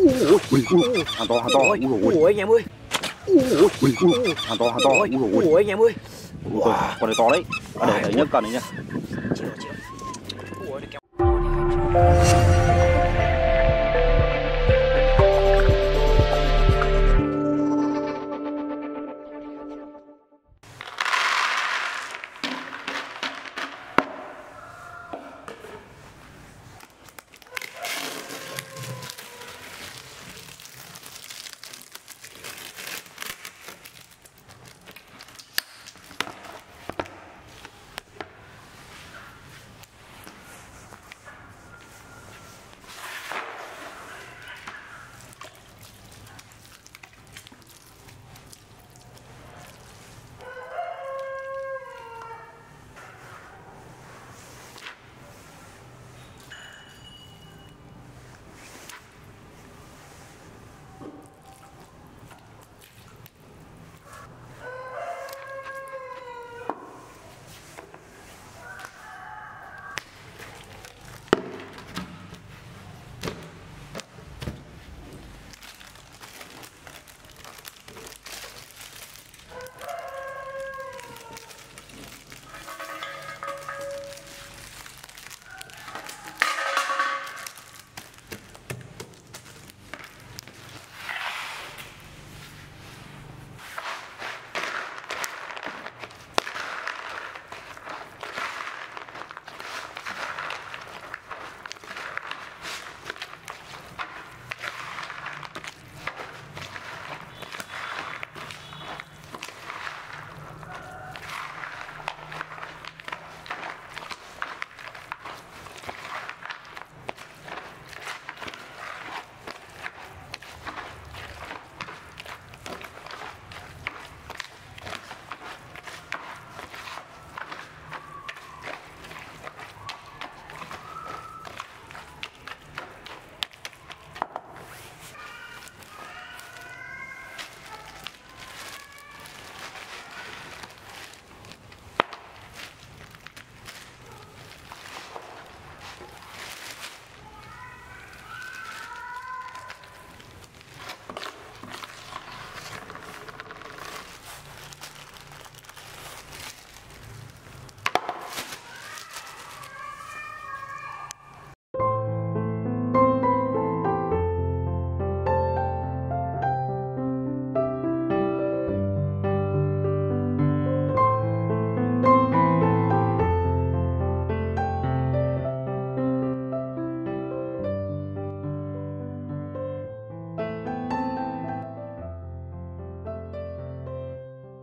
ui ui hàng to hàng to ui ui ui anh em ơi ui ui hàng to hàng to ui ui ui anh em ơi ui con này to đấy để để nhấc cần đấy nhá chịu rồi, ui nó kéo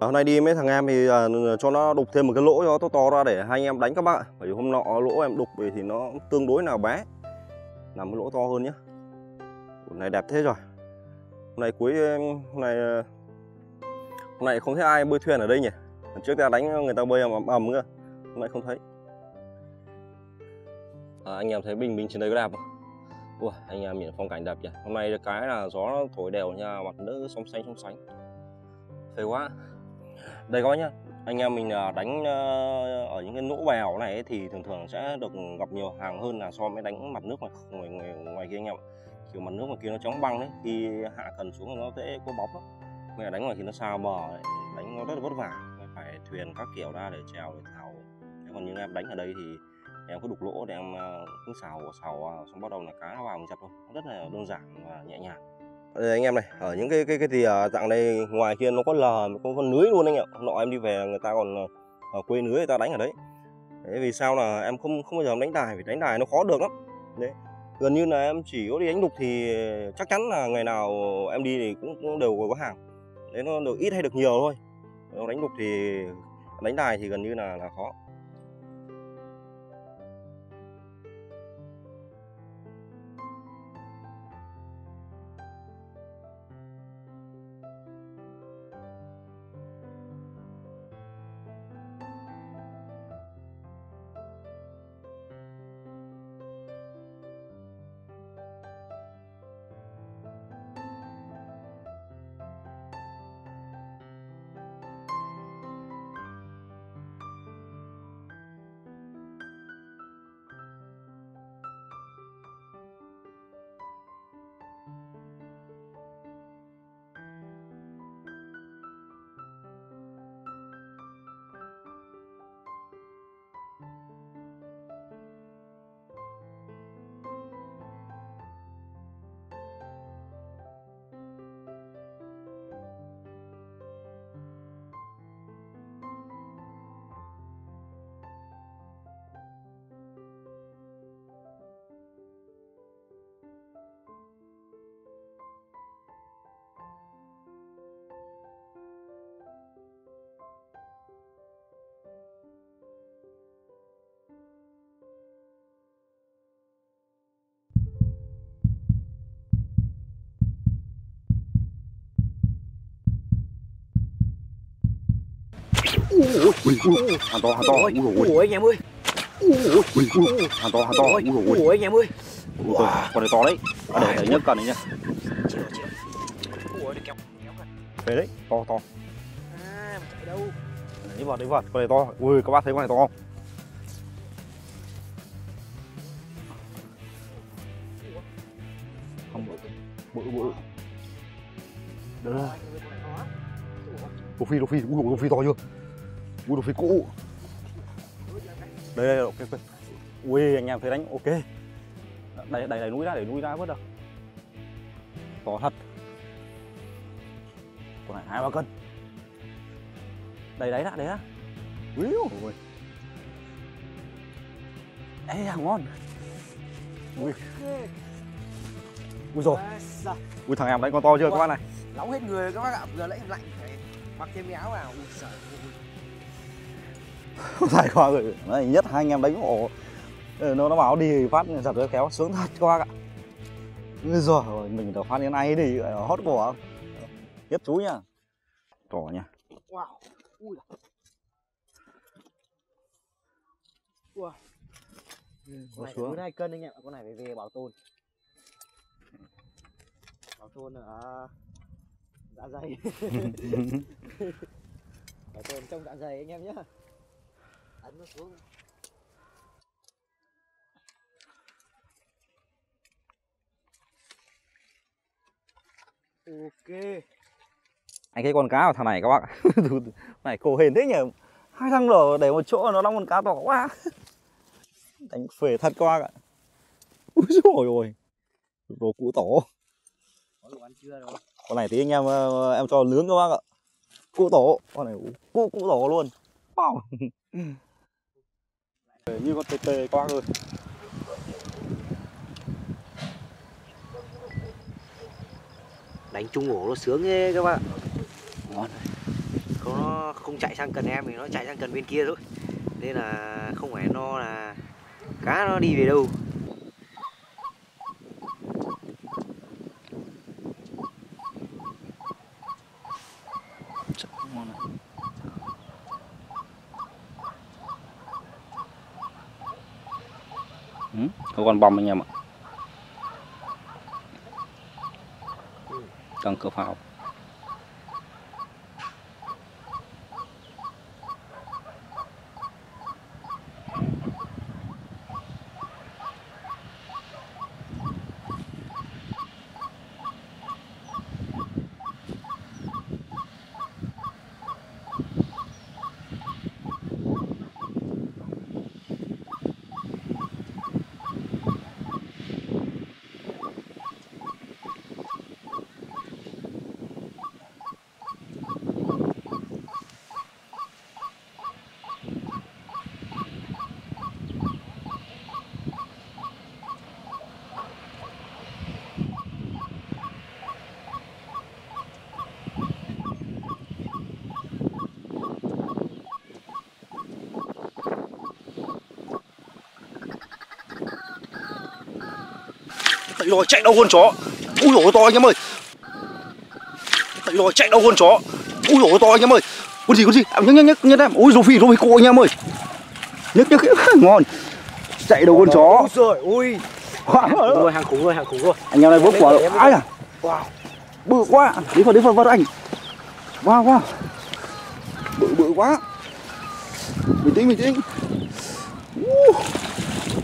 Hôm nay đi mấy thằng em thì uh, cho nó đục thêm một cái lỗ cho nó to to ra để hai anh em đánh các bạn. Bởi vì hôm nọ lỗ em đục về thì nó tương đối là bé. Làm cái lỗ to hơn nhá. Hôm nay đẹp thế rồi. Hôm nay cuối hôm nay ờ, hôm nay không thấy ai bơi thuyền ở đây nhỉ. Trước ta đánh người ta bơi ầm ầm cơ. Hôm nay không thấy. À, anh em thấy bình minh trên đây có đẹp không? Ui, anh em nhìn phong cảnh đẹp nhỉ. Hôm nay cái là gió nó thổi đều nha, mặt nước sóng xanh sóng sánh. Phê quá đây các bác nhá anh em mình ờ, đánh ờ, ở những cái nỗ bèo này ấy, thì thường thường sẽ được gặp nhiều hàng hơn là so với đánh mặt nước ngoài ngoài, ngoài, ngoài kia anh em ạ. kiểu mặt nước ngoài kia nó chóng băng đấy khi hạ cần xuống thì nó dễ có bóng lắm. Bây đánh ngoài thì nó xa bờ ấy, đánh nó rất là vất vả. Phải thuyền các kiểu ra để trèo để thảo. Thế còn những em đánh ở đây thì em cứ đục lỗ để em ờ, cứ xào xào xong bắt đầu là cá nó vào mình chặt thôi. Rất là đơn giản và nhẹ nhàng đây anh em này, ở những cái cái cái thì à, dạng này ngoài kia nó có lờ, có con lưới luôn anh ạ. Nọ em đi về người ta còn à, ở quê lưới người ta đánh ở đấy. Đấy vì sao là em không không bao giờ đánh đài, vì đánh đài nó khó được lắm. Đấy. Gần như là em chỉ có đi đánh đục thì chắc chắn là ngày nào em đi thì cũng, cũng đều có hàng. Đấy nó được ít hay được nhiều thôi. Nó đánh đục thì đánh đài thì gần như là là khó. Hàng to hàng to ui ui ui anh em ơi ui ui hàng to hàng to ui ui ui anh em ơi ui con này to đấy à, để để nhấc cần đấy nhá về đấy to to à chạy đâu đấy vật đấy vật con này to ui các bác thấy con này to không không bự bự bự đây đồ phi đồ phi ui đồ phi to chưa? Ui đồ phi cũ đây đây ok ok. Ui anh em thấy đánh ok. Đẩy đẩy đẩy núi ra để núi ra vớt đâu to thật. Con này hai ba cân. Đẩy đáy ra đấy á ui ôi. Ê hàng ngon. Ui. Ui rồi. Ui thằng em đánh con to chưa các bạn này? Nóng hết người các bác ạ. Vừa lấy lạnh phải mặc thêm cái áo vào. Ui giời dài quá rồi Đấy, nhất hai anh em đánh ổ Ừ, nó nó bảo đi phát giật cái kéo sướng thật bác ạ rồi mình được phát đến ai đi hót cổ tiếp chú nhá to nha wow ui giời. Wow. Này xuống. hai cân anh em con này phải về bảo tồn. Bảo tồn ở dạ dày. bảo tồn trong dạ dày anh em nhá. Ấn nó xuống. Ok. anh cái con cá của thằng này các bác. Này cổ hền thế nhỉ? Hai thằng đổ để một chỗ nó đóng con cá to quá. Đánh phể thật các bác ạ. Ui rồi ôi. Đồ cũ tổ Có đồ ăn chưa đâu. con này tí anh em ờ, em cho nướng các bác ạ. Cũ tổ con này cũ cũ tổ luôn. Wow như con tê tê bác ơi Đánh chung ổ nó sướng ghê các bạn. Ngon. Không nó không chạy sang cần em thì nó chạy sang cần bên kia thôi. Nên là không phải no là cá nó đi về đâu. Ừ, có con bom anh em ạ cần cửa phao Tẩy rồi chạy đâu con chó. Ui dồi to anh em ơi. Tẩy rồi chạy đâu con chó. Ui dồi to anh em ơi. Con gì con gì? À, nhấc nhấc nhấc nhấc em. Ui rô phi rô phi cô anh em ơi. Nhấc nhấc ngon. Chạy đâu con chó. Ôi giời ui. Rồi hàng khủng rồi, hàng khủng rồi. Anh em này vớt quả Em- Ai à? Wow. Bự quá. Đi vào đi vào vớt anh. Wow wow. Bự bự quá. Bình tĩnh bình tĩnh.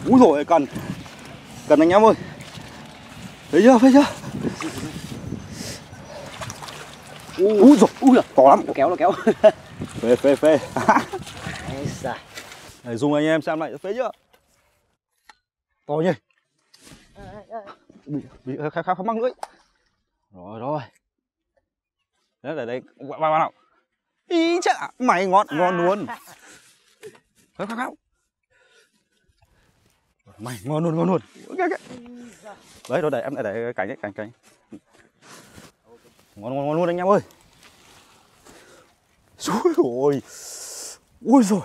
Ui rồi cần Cần anh em ơi Thấy chưa thấy chưa? Ui rồi ui giời, to lắm. Nó kéo nó kéo. Phê phê phê. Này dùng anh em xem lại phê chưa? To nhỉ? Bị bị khá khá khá măng lưỡi rồi rồi. Đấy để đây vào vào nào. Ý chà mày ngon ngon luôn. Khá khá khá mày ngon luôn ngon luôn. Okay, okay. đấy đó để em lại để cảnh ấy cảnh cảnh ngon ngon ngon luôn anh em ơi. Úi rồi. Ui rồi.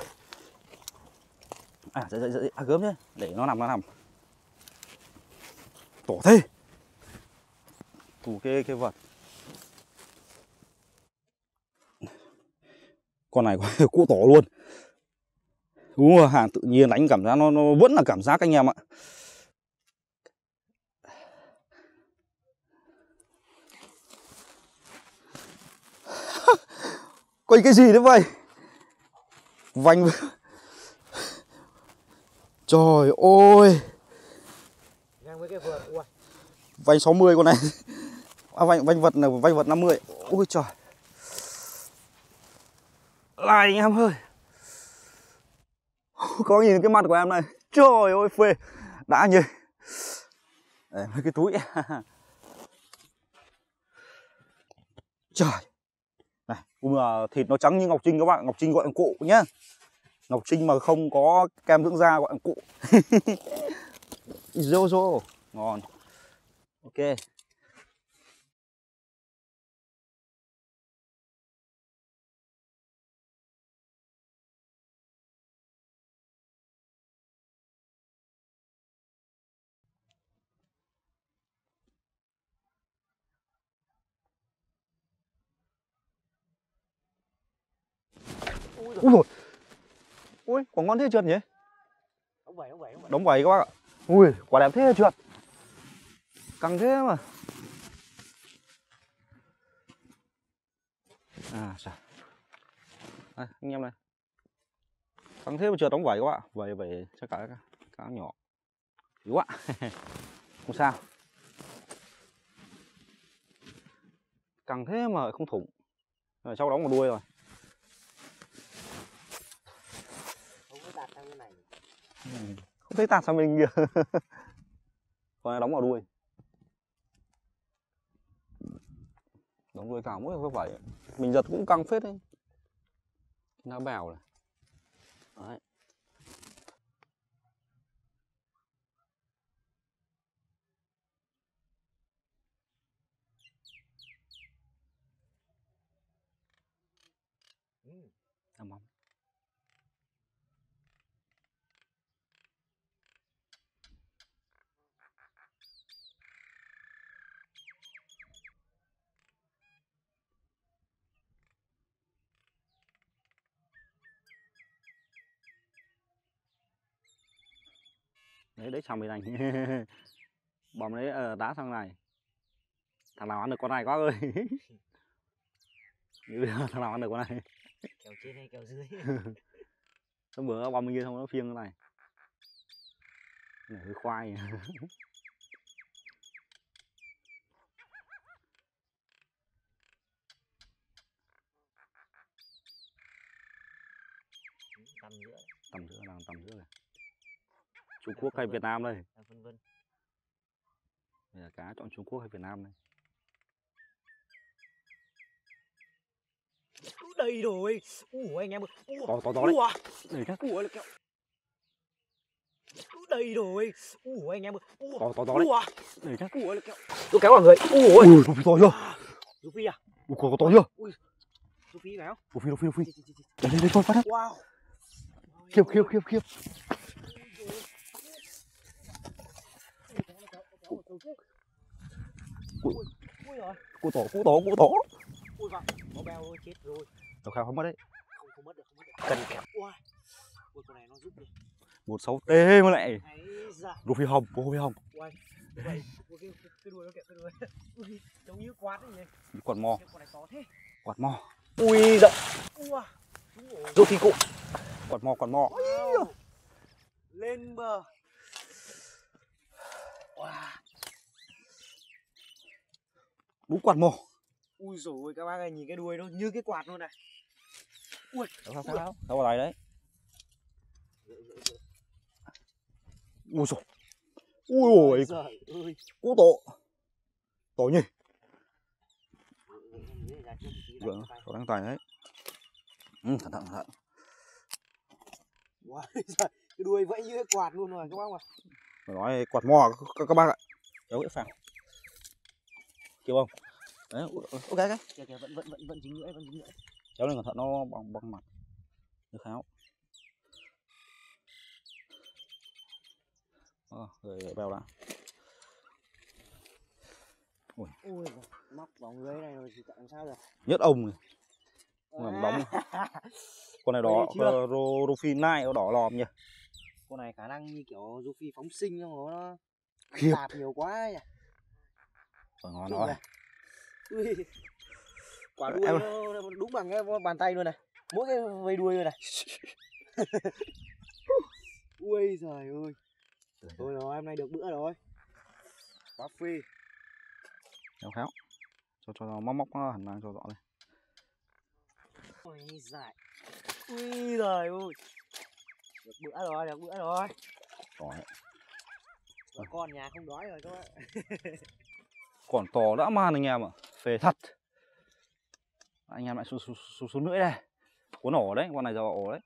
À dậy dậy dậy à, gớm nhé Để nó nằm nó nằm. Tổ thế. Tù cái cái vật con này quá cụ tổ luôn rồi hàng tự nhiên đánh cảm giác nó, nó vẫn là cảm giác anh em ạ. Quay cái gì đấy vậy? Vành trời ơi! Ui. Vành 60 con này. À, vành vành vật là vành vật 50 ôi trời! Lại anh em ơi có nhìn cái mặt của em này. Trời ơi phê. Đã nhỉ. Đấy, mấy cái túi. Trời. Này cũng là thịt nó trắng như ngọc trinh các bạn. Ngọc trinh gọi là cụ nhá. Ngọc trinh mà không có kem dưỡng da gọi là cụ. Rô rô. Ngon. Ok. Ui rồi Ui, quả ngon thế trượt nhỉ? ông bảy ông bảy bảy Đóng vầy các bác ạ. Ui, quả đẹp thế trượt. Căng thế mà. À, sao Đây, anh em này. Căng thế mà trượt đóng vầy các bạn Vầy vầy chắc cả cá nhỏ. Yếu ạ Không sao. Căng thế mà không thủng. Rồi sau đóng vào đuôi rồi không có tạt sang cái này không thấy tạt sang bên kia. Còn đóng vào đuôi. Đóng đuôi cả mỗi có vậy, mình giật cũng căng phết đấy. Nó bèo này. Đấy. Ừ. đấy đấy chồng bên anh bom đấy ờ, đá sang này. Thằng nào ăn được con này quá ơi. Thằng nào ăn được con này. Kèo trên hay kèo dưới? Hôm bữa bom bên kia xong nó phiêng cái này. Hơi khoai. Tầm giữa. Tầm giữa là tầm giữa này Trung Quốc hay Việt Nam đây? Đang vân vân. Đây là cá chọn Trung Quốc hay Việt Nam đây? Đây rồi. Ủa anh em ơi. Ủa to to to đấy. ủa. Để chắc ủa là kẹo. Đây rồi. Ủa anh em ơi. Ủa to to to đấy. ủa. Để chắc ủa là kẹo. Tôi kéo vào người. Ủa ui to chưa? Rú phi à? Ui có to chưa? Rú phi phải không? Đồ phi đồ phi đồ phi. Đây đây đây thôi phát wow. Khiếp khiếp khiếp khiếp ui rồi. cụ tổ cụ tổ cụ tổ. Ui vào nó beo ơi chết rồi. Tao khao không mất đấy. Không không mất được không mất được. Cần kẹo. Ui ui con này nó giúp được. Một sáu tê mà lại đồ phi hồng đồ phi hồng. Giống như quạt ấy nhỉ. Quạt mò. Cái con này to thế. Quạt mò. Ui rồi. Rô phi cụ. Quạt mò quạt mò. Lên bờ đúng quạt mò ui rồi các bác ơi nhìn cái đuôi nó như cái quạt luôn này. Ui. Sao sao sao vào. Đây đấy. Ui rồi ui ôi cụ tổ. Tổ nhỉ? Vâng có đang tài đấy. Ừ, cẩn thận cẩn thận. Wow, cái đuôi vẫy như cái quạt luôn rồi các bác ạ. Nói quạt mò các, các bác ạ. Kéo cái phẳng kêu không đấy ok cái kìa kìa vẫn vẫn vẫn vẫn chính nghĩa vẫn chính nghĩa. Kéo lên cẩn thận nó bằng bằng mặt. Được kháo. Ờ, rồi bèo đã ui. Giời, móc vào người này rồi thì làm sao được nhất ông này. Làm đóng. con này đỏ rô phi nai nó đỏ lòm nhỉ? Con này khả năng như kiểu phi phóng sinh không nó tạp nhiều quá nhỉ Rồi ngon Đúng rồi. Ui. quả Em- đuôi nó đúng bằng cái bàn tay luôn này. Mỗi cái vây đuôi luôn này. Ui giời ơi. Thôi rồi. hôm nay được bữa rồi. Quá free khéo khéo. Cho cho nó móc móc nó hẳn mang cho rõ này ui giời. Ui giời ơi. Được bữa rồi được bữa rồi. Vợ con nhà không đói rồi các bạn còn to đã man anh em ạ. Phê thật. Anh em lại xuống xuống xuống, xuống nữa đây. Cuốn ổ đấy con này giờ ổ đấy.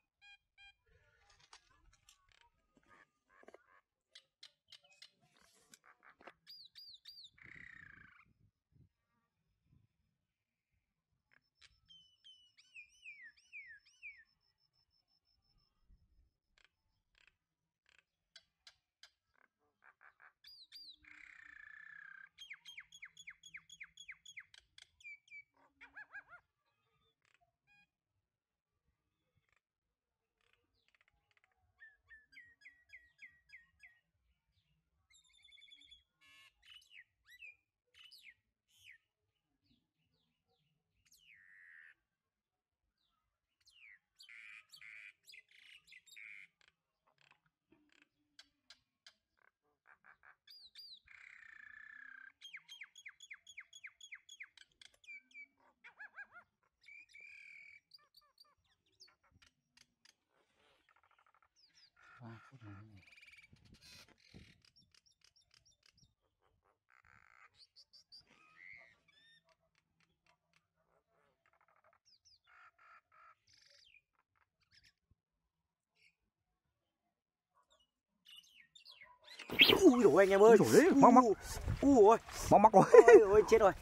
Ui đổ anh em ơi. Ui ôi, mắc, mắc. ui ôi. Móc móc rồi ôi ôi chết rồi.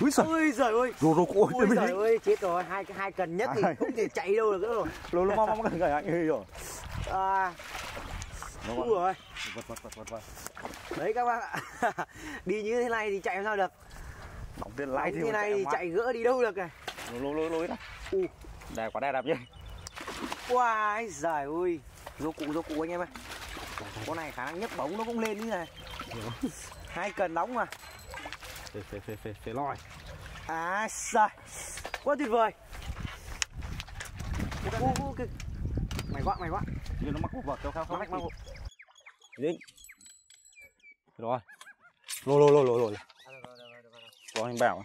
Úi giời. Ôi giời ơi. Rô rô ôi ôi mình giời ơi chết rồi. Hai hai cần nhất thì không thể chạy đâu được nữa rồi. Lô lô móc móc cái anh ơi rồi. À. Ui rồi vật vật vật vật vật đấy các bạn ạ. Đi như thế này thì chạy làm sao được? Đóng tiền lái như thế này thì chạy gỡ đi đâu được này lô lô lô đó U. đè quả đè đạp nhé Wow, giời ơi. Vô cụ, vô cụ anh em ơi Con này khả năng nhấc bóng nó cũng lên như này. Hai cần nóng mà. Phê phê phê phê phê lòi À, giời Quá tuyệt vời. Ô, ô, kìa. Mày quá, mày quá. Như nó mắc một vật kéo kéo kéo Mắc mắc dính. Rồi. Lô lô lô lô lô cho anh bảo.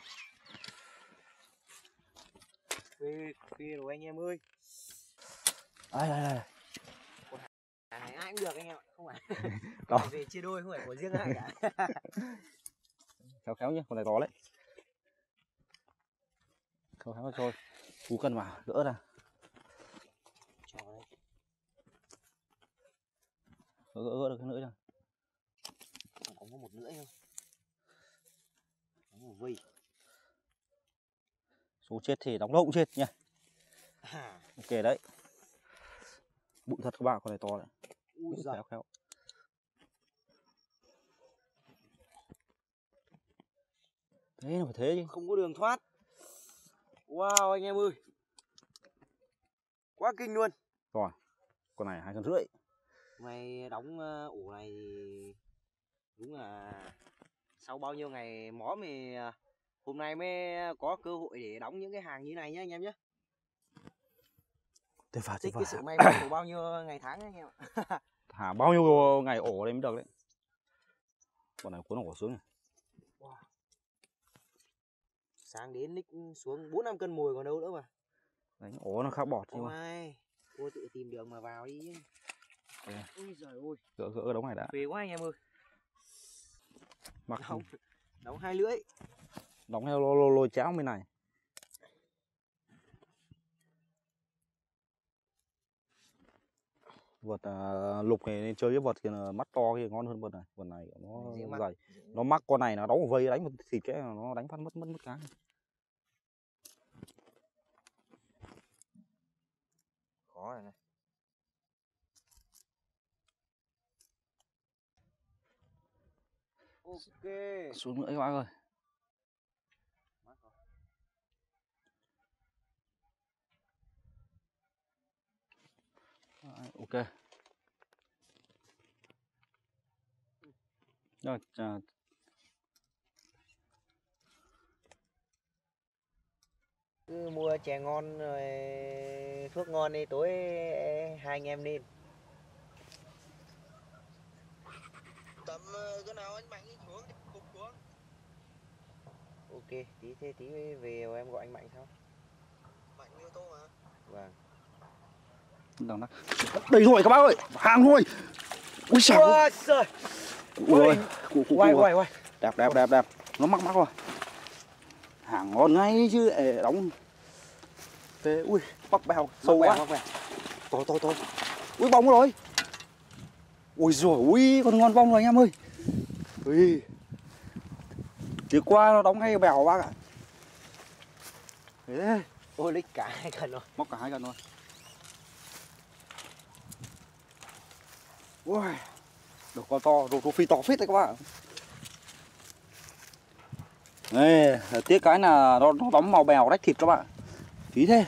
Phê rồi anh em ơi. Ai ai ai Này ai cũng được anh em ạ Không phải. Phải về chia đôi, không phải của riêng ai cả. Khéo khéo nhé con này to đấy. Khéo khéo thôi cú cân vào gỡ ra. Cho đây gỡ gỡ, được cái lưỡi ra. Còn có một lưỡi thôi. Có một vây. Số chết thì đóng đâu cũng chết nha à, ok đấy. Bụi thật các bạn con này to đấy Ui giời. khéo khéo. Thế là phải thế chứ. Không có đường thoát. Wow anh em ơi. Quá kinh luôn. Con này hai cân rưỡi. Mày đóng ờ, ổ này thì đúng là sau bao nhiêu ngày mó mày ờ, hôm nay mới có cơ hội để đóng những cái hàng như này nhá anh em nhé tuyệt vời tuyệt vời cái sự may mắn của bao nhiêu ngày tháng anh em ạ thả bao nhiêu ngày ổ đấy mới được đấy? Con này cuốn ổ xuống này. Sáng đến nick xuống bốn năm cân mồi còn đâu nữa mà. Đánh ổ nó khác bọt nhưng mà. Cô tự tìm đường mà vào đi. Ừ. ôi giời ơi gỡ gỡ đống này đã. Phê quá anh em ơi. Mặc đóng đóng hai lưỡi. Đóng theo lôi lôi, lôi cháo bên này vật à, lục này nên chơi cái vật kia là mắt to kia ngon hơn vật này. Vật này nó Dễ mắc. dày. nó mắc con này nó đóng vây đánh một thịt cái nó đánh phát mất mất mất cái khó này này. Ok. Xuống nữa các bác ơi ok. Rồi à, cứ mua chè ngon rồi thuốc ngon đi tối hai anh em lên tầm ờ, cái nào anh mạnh đi xuống cục xuống. Ok tí thế tí về em gọi anh mạnh sau. Mạnh như tô mà. Vâng. Đây thôi các bác ơi hàng thôi. Ui xào Ôi trời ui quay quay quay. Đẹp đẹp đẹp đẹp. Nó mắc mắc rồi. Hàng ngon ngay chứ ê, đóng. Thế, ui bắc bèo sâu quá. to to to ui bóng rồi. Ui rồi ui con ngon bông rồi anh em ơi. Ui. Thì qua nó đóng ngay bèo bác ạ. Thế. Ôi lấy cả hai cần rồi móc cả hai cần thôi ui đồ con to đồ đồ phi to phết đấy các bạn. Đây tiếc cái là nó, nó đóng màu bèo rách thịt các bạn. Phí thế.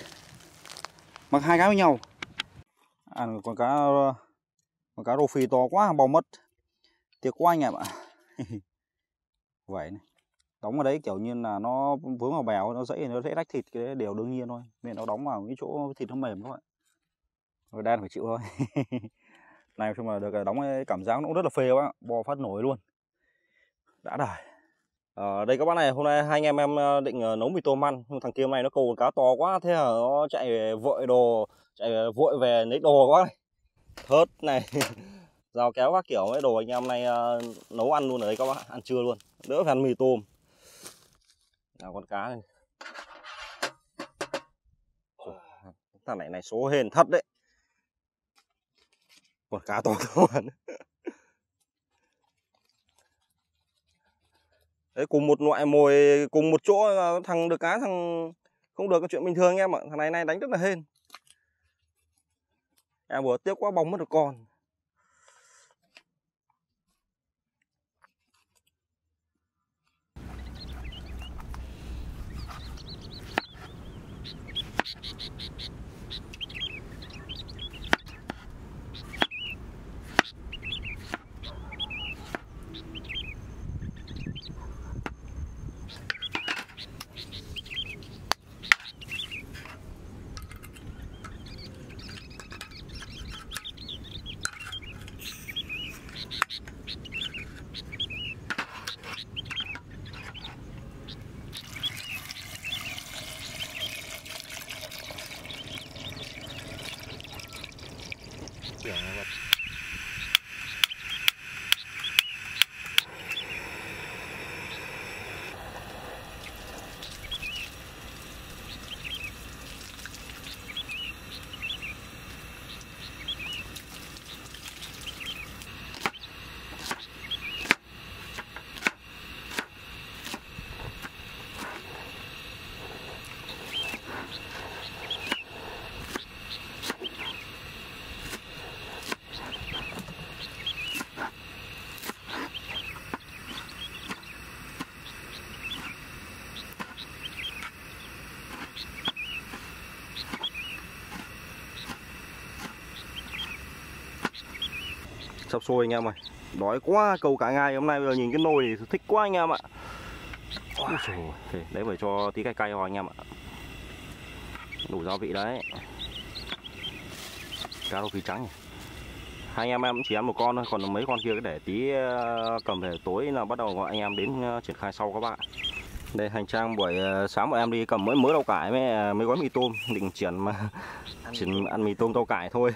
Mặc hai cái với nhau. À, con cá con cá rô phi to quá bao mất. Tiếc quá anh em ạ vậy này. Đóng ở đấy kiểu như là nó vướng vào bèo nó dễ nó dễ rách thịt cái đều đương nhiên thôi. Nên nó đóng vào cái chỗ thịt nó mềm các bạn rồi đen phải chịu thôi. này chung là được à, đóng cái cảm giác nó cũng rất là phê các bạn bo phát nổi luôn. Đã đời Ờ, đây các bác này, hôm nay hai anh em em ờ, định ờ, nấu mì tôm ăn Nhưng thằng kia này nó câu cá to quá Thế là nó chạy về vội đồ Chạy về vội về lấy đồ quá này. Thớt này Rào kéo các kiểu mấy đồ anh em này ờ, nấu ăn luôn ở đây các bác Ăn trưa luôn Đỡ phải ăn mì tôm. Nào con cá này. Thằng này này số hên thật đấy. Con cá to các bạn Đấy, cùng một loại mồi cùng một chỗ à, thằng được cá thằng không được cái chuyện bình thường anh em ạ. Thằng này này đánh rất là hên. Em vừa tiếc quá bóng mất được con kiểu là vật sắp xôi anh em ơi. Đói quá câu cả ngày hôm nay bây giờ nhìn cái nồi thì thích quá anh em ạ. Ôi trời ơi, đấy phải cho tí cay cay vào anh em ạ. Đủ gia vị đấy. Cá rô phi trắng này. hai anh em em cũng chỉ ăn một con thôi còn mấy con kia cứ để tí ờ, cầm về tối là bắt đầu gọi anh em đến ờ, triển khai sau các bạn. Đây hành trang buổi ờ, sáng bọn em đi cầm mới mớ rau cải với mới mấy gói mì tôm định triển mà chỉ ăn mì tôm rau cải thôi.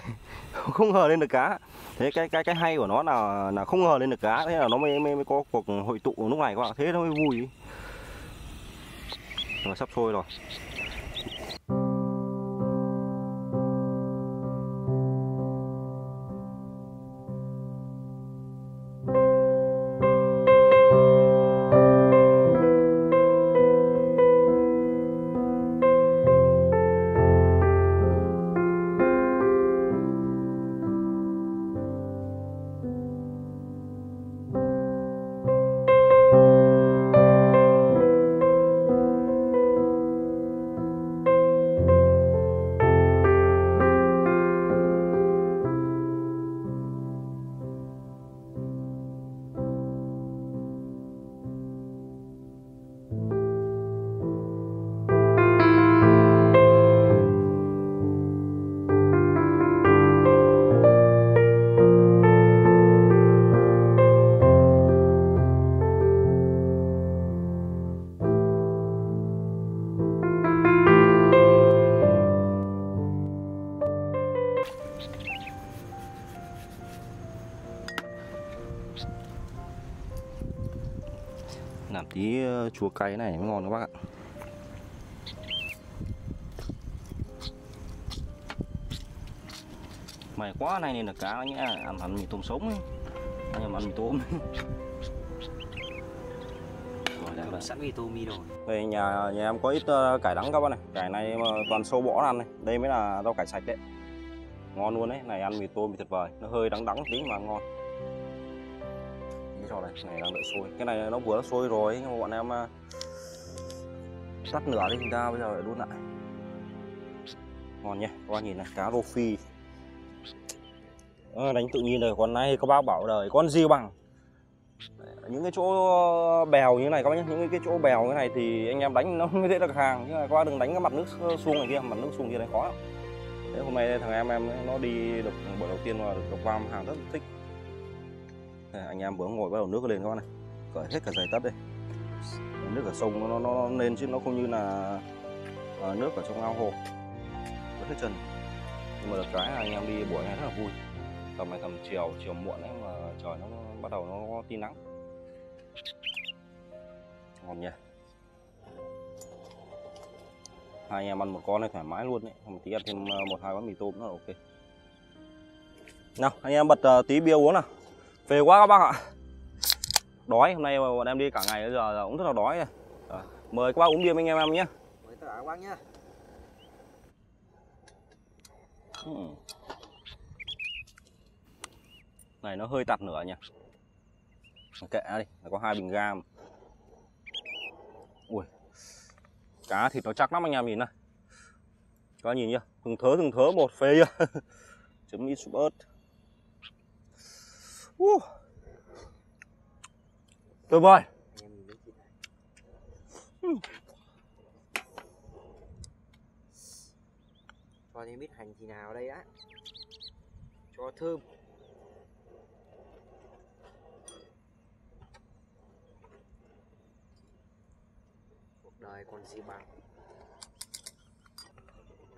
không ngờ lên được cá. Thế cái cái cái hay của nó là là không ngờ lên được cá thế là nó mới mới, mới có cuộc hội tụ lúc này các bạn. Thế nó mới vui. Mà sắp sôi rồi. Chua cay này mới ngon các bác ạ. Mày quá này nên là cá nhá ăn hẳn mì tôm sống ấy. Anh em ăn mì tôm. Làm sẵn mì tô mì rồi. Đây nhà nhà em có ít ờ, cải đắng các bác này. Cải này mà toàn sâu ra ăn này. Đây mới là rau cải sạch đấy. Ngon luôn đấy này ăn mì tôm thì tuyệt vời. Nó hơi đắng đắng tí mà ngon. cái trò này này đang đợi sôi. Cái này nó vừa sôi rồi nhưng mà bọn em à, sắt tắt đi chúng ta bây giờ lại đun lại. Ngon nhỉ, các bác nhìn này cá rô phi. À, đánh tự nhiên đời con này các bác bảo đời con gì bằng? Những cái chỗ bèo như này các bác nhé những cái, chỗ bèo như này thì anh em đánh nó mới dễ được hàng. Nhưng mà các bác đừng đánh cái mặt nước xuông này kia mặt nước xuông kia đánh khó lắm. Thế hôm nay thằng em em nó đi được buổi đầu tiên mà được gặp vam hàng rất là thích. Đây, anh em vừa ngồi bắt đầu nước lên các bạn này. Cởi hết cả giày tất đây. Nước ở sông nó, nó, lên chứ nó không như là à, nước ở trong ao hồ. Rất hết chân. Nhưng mà được cái là anh em đi buổi này rất là vui. Tầm này tầm chiều chiều muộn ấy mà trời nó bắt đầu nó có tí nắng. Ngon nha. Hai anh em ăn một con này thoải mái luôn đấy một tí ăn thêm ờ, một hai gói mì tôm nữa ok. Nào anh em bật uh, tí bia uống nào phê quá các bác ạ. Đói hôm nay bọn em đi cả ngày bây giờ, cũng rất là đói rồi. Rồi, mời các bác uống bia với anh em em nhé. Với tất cả các bác nhá Ừ. này nó hơi tạt nửa nhỉ. Kệ đi có hai bình gam ui cá thịt nó chắc lắm anh em nhìn này các nhìn nhá từng thớ từng thớ một phê chưa? Chấm ít súp ớt uh. tuyệt vời Cho thêm ít hành thì nào đây á? Cho thơm. Cuộc đời còn gì bằng?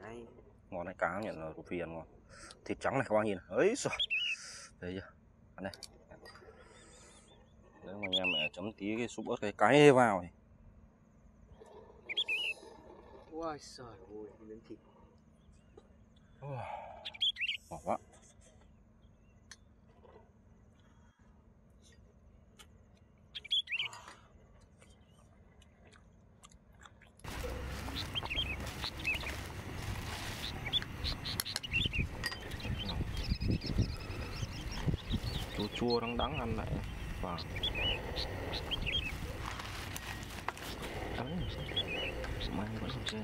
Đây ngon này cá nhận là của phi ăn ngon. Thịt trắng này các bạn nhìn. Ấy rồi thấy chưa ăn đây đấy mà em mẹ chấm tí cái súp ớt cái cái vào thì Ôi trời ơi, miếng thịt. Ngon quá chua chua đắng đắng ăn lại và đắng may vẫn không chơi